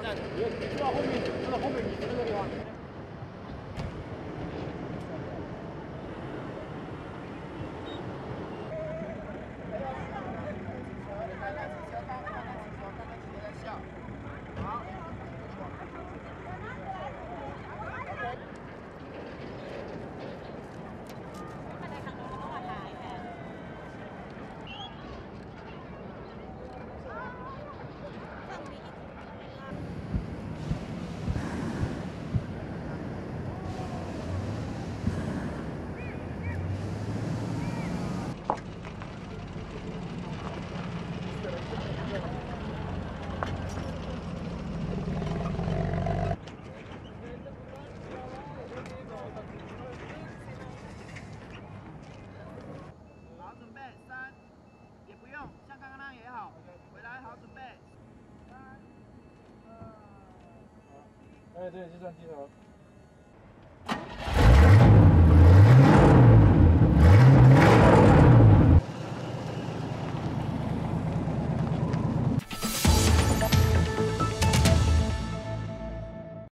你去到后面，去到后面，你去那个地方。哎，对，计算机头。